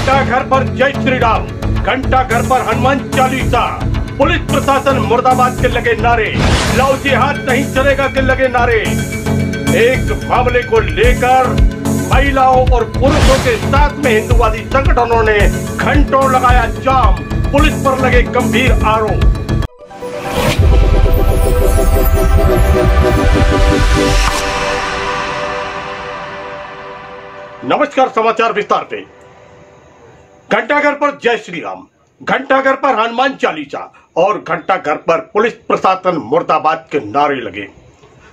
घंटा घर पर जय श्री राम घंटा घर पर हनुमान चालीसा। पुलिस प्रशासन मुर्दाबाद के लगे नारे लव जिहाद नहीं चलेगा के लगे नारे। एक मामले को लेकर महिलाओं और पुरुषों के साथ में हिंदुवादी संगठनों ने घंटों लगाया जाम, पुलिस पर लगे गंभीर आरोप। नमस्कार, समाचार विस्तार से। घंटाघर पर जय श्री राम घंटाघर पर हनुमान चालीसा और घंटाघर पर पुलिस प्रशासन मुर्दाबाद के नारे लगे।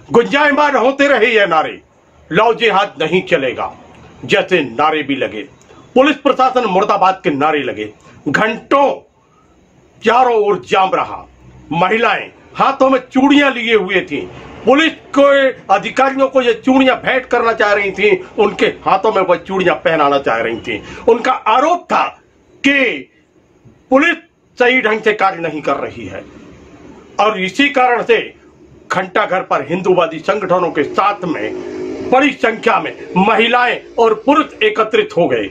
गुंजायमान होते रहे ये नारे लव जिहाद नहीं चलेगा, जैसे नारे भी लगे। पुलिस प्रशासन मुर्दाबाद के नारे लगे। घंटों चारों ओर जाम रहा। महिलाएँ हाथों में चूड़ियाँ लिए हुए थी पुलिस को, अधिकारियों को ये चूड़ियाँ भेंट करना चाह रही थी। उनके हाथों में वह चूड़ियाँ पहनाना चाह रही थी। उनका आरोप था कि पुलिस सही ढंग से कार्य नहीं कर रही है। और इसी कारण से घंटा घर पर हिंदूवादी संगठनों के साथ में बड़ी संख्या में महिलाएँ और पुरुष एकत्रित हो गए।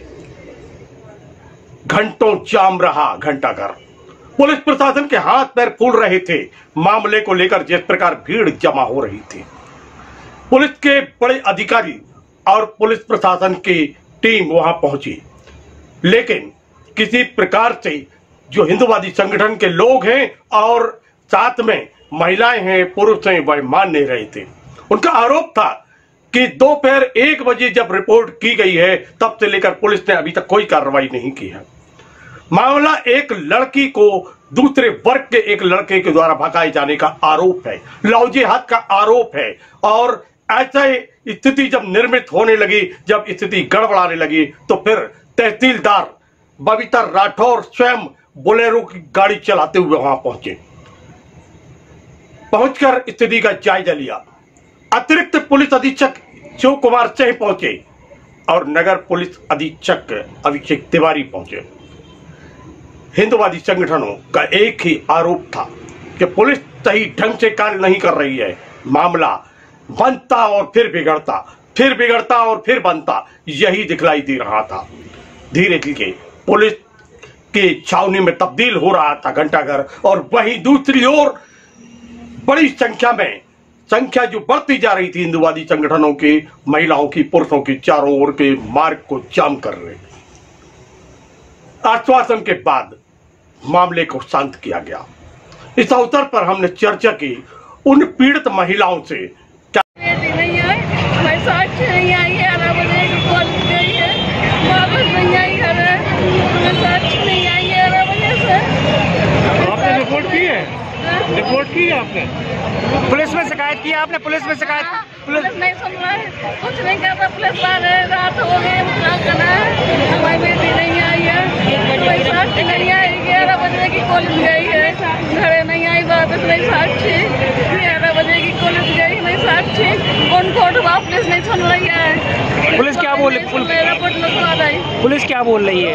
घंटों जाम रहा घंटा घर पुलिस प्रशासन के हाथ पैर फूल रहे थे। मामले को लेकर जिस प्रकार भीड़ जमा हो रही थी। पुलिस के बड़े अधिकारी और पुलिस प्रशासन की टीम वहाँ पहुँची। लेकिन किसी प्रकार से जो हिंदुवादी संगठन के लोग हैं और साथ में महिलाएँ हैं, पुरुष हैं, वह मान नहीं रहे थे। उनका आरोप था कि दोपहर एक बजे जब रिपोर्ट की गई है, तब से लेकर पुलिस ने अभी तक कोई कार्रवाई नहीं की है। मामला एक लड़की को दूसरे वर्ग के एक लड़के के द्वारा भगाए जाने का आरोप है। लव जिहाद का आरोप है और ऐसा स्थिति जब निर्मित होने लगी, जब स्थिति गड़बड़ाने लगी तो फिर तहसीलदार बबीता राठौर स्वयं बोलेरो की गाड़ी चलाते हुए वहाँ पहुँचे। पहुंचकर स्थिति का जायजा लिया। अतिरिक्त पुलिस अधीक्षक शिव कुमार सिंह पहुँचे और नगर पुलिस अधीक्षक अभिषेक तिवारी पहुँचे। हिंदुवादी संगठनों का एक ही आरोप था कि पुलिस सही ढंग से कार्य नहीं कर रही है। मामला बनता और फिर बिगड़ता फिर बिगड़ता और फिर बनता, यही दिखलाई दे रहा था। धीरे धीरे पुलिस के छावनी में तब्दील हो रहा था घंटाघर और वहीं दूसरी ओर बड़ी संख्या में, संख्या जो बढ़ती जा रही थी हिंदुवादी संगठनों की, महिलाओं की, पुरुषों की चारों ओर के मार्ग को जाम कर रहे। आश्वासन के बाद मामले को शांत किया गया। इस अवसर पर हमने चर्चा की उन पीड़ित महिलाओं से है है। है रिपोर्ट की है रिपोर्ट की है? आपने? पुलिस में शिकायत की आपने? पुलिस में शिकायत पुलिस पुलिस नहीं सुन रहा है कुछ नहीं कर रहा पुलिस वाले रात हो गई क्या करना है हमारी बेटी नहीं आई है मैं साक्षी नहीं आई ग्यारह बजे की कॉल गई है घरे नहीं आई वापस नहीं साक्षी ग्यारह बजे की कॉल गई नहीं साक्षी कौन कोर्ट वापस नहीं सुन रही है पुलिस क्या बोल रही- पुलिस- क्या बोल रही है?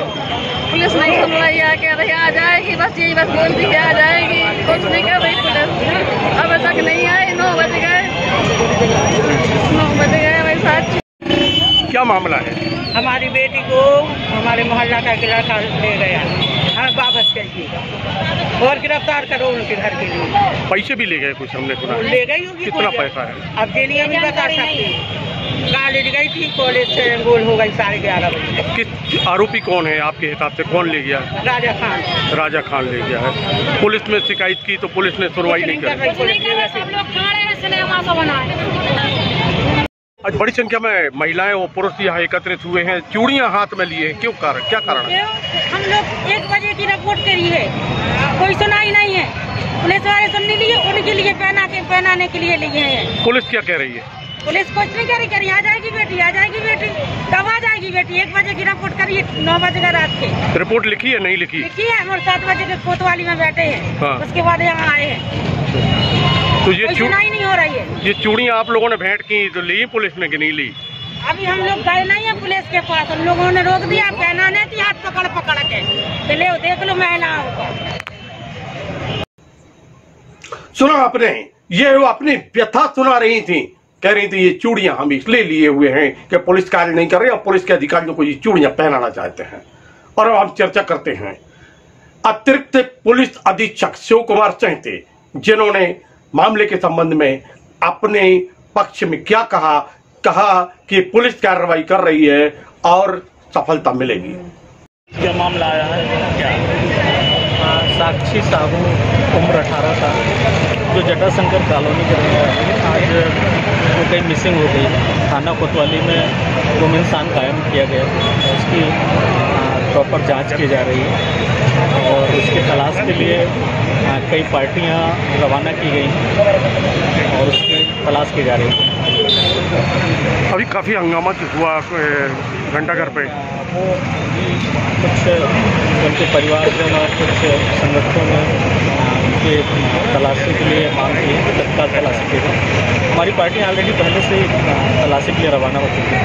पुलिस नहीं सुन रही है कह रही आ जाएगी बस यही बस बोलती है आ जाएगी कुछ नहीं कर रही पुलिस। अब तक नहीं आई नौ बज गए। नौ बज गए भाई साक्षी क्या मामला है? हमारी बेटी को हमारे मोहल्ला का एक लड़का ले गया। हाँ वापस करिए और गिरफ़्तार करो उनके घर के लिए। पैसे भी ले गए कुछ हमने सुना ले गई होगी कितना पैसा है? अब देनिया भी बता सकती कॉलेज गई थी कॉलेज से गोल हो गई साढ़े ग्यारह बजे। किस आरोपी कौन है आपके हिसाब से? कौन ले गया? राजा खान। राजा खान ले गया है। पुलिस में शिकायत की तो पुलिस ने सुनवाई नहीं कर। आज बड़ी संख्या में महिलाएँ और पुरुष यहाँ एकत्रित हुए हैं। चूड़ियाँ हाथ में लिए हैं। क्यों कारण? क्या कारण है? हम लोग एक बजे की रिपोर्ट करी है। कोई सुनाई नहीं है। पुलिस वाले सुनने लिए उनके लिए पहना के पहनाने के लिए लिए हैं। पुलिस क्या कह रही है? पुलिस कुछ नहीं करी करी आ जाएगी बेटी आ जाएगी बेटी कब आ जाएगी बेटी। एक बजे की रिपोर्ट करिए नौ बजे का रात के। रिपोर्ट लिखी है नहीं लिखी? लिखी है हम सात बजे के कोतवाली में बैठे हैं। हाँ। उसके बाद यहाँ आए हैं। तो ये सुनाई नहीं हो रही है। ये चूड़ियाँ आप लोगों ने भेंट की तो ली पुलिस ने कि नहीं ली? अभी हम लोग गए नहीं है पुलिस के पास उन लोगों ने रोक दिया पहनाने थी हाथ पकड़ पकड़ के। चले देख लो महिलाओं को सुना आपने ये वो अपनी व्यथा सुना रही थी। कह रही थी ये चूड़ियाँ हम इसलिए लिए हुए हैं कि पुलिस कार्य नहीं कर रही और पुलिस के अधिकारियों को ये चूड़ियाँ पहनाना चाहते हैं। और अब हम चर्चा करते हैं। अतिरिक्त पुलिस अधीक्षक शिव कुमार सिंह थे जिन्होंने मामले के संबंध में अपने पक्ष में क्या कहा कहा कि पुलिस कार्रवाई कर रही है और सफलता मिलेगी। क्या मामला आया है? क्या? हाँ, साक्षी साहू उम्र अठारह साल। जो जटाशंकर कॉलोनी के रहने वाली है आज वो कहीं मिसिंग हो गई। थाना कोतवाली में गुम इंसान कायम किया गया उसकी प्रॉपर जाँच की जा रही है। और उसकी तलाश के लिए कई पार्टियाँ रवाना की गई और उसकी तलाश की जा रही है। अभी काफ़ी हंगामा हुआ घंटा घर पे। वो कुछ उनके परिवारजन और कुछ संगठनों में उनके तलाशी के लिए मांग की है कि तत्काल तलाशी के लिए। हमारी पार्टी ऑलरेडी पहले से तलाशी के लिए रवाना हो चुकी है।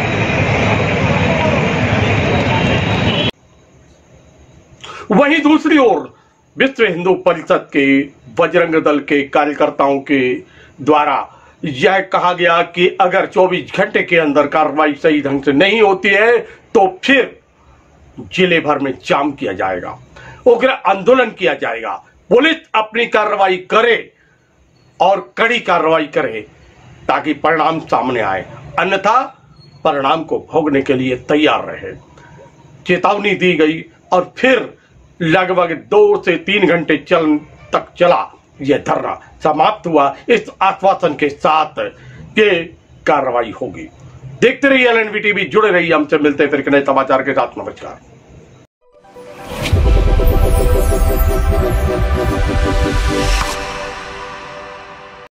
वहीं दूसरी ओर विश्व हिंदू परिषद के बजरंग दल के कार्यकर्ताओं के द्वारा यह कहा गया कि अगर 24 घंटे के अंदर कार्रवाई सही ढंग से नहीं होती है तो फिर ज़िले भर में जाम किया जाएगा, उग्र आंदोलन किया जाएगा। पुलिस अपनी कार्रवाई करे और कड़ी कार्रवाई करे ताकि परिणाम सामने आए। अन्यथा परिणाम को भोगने के लिए तैयार रहे। चेतावनी दी गई और फिर लगभग दो से तीन घंटे चल तक चला यह धरना। समाप्त हुआ। इस आश्वासन के साथ कि कार्रवाई होगी। देखते रहिए एल टीवी, जुड़े रहिए हमसे। मिलते फिर नए समाचार के साथ। नमस्कार। Thank you.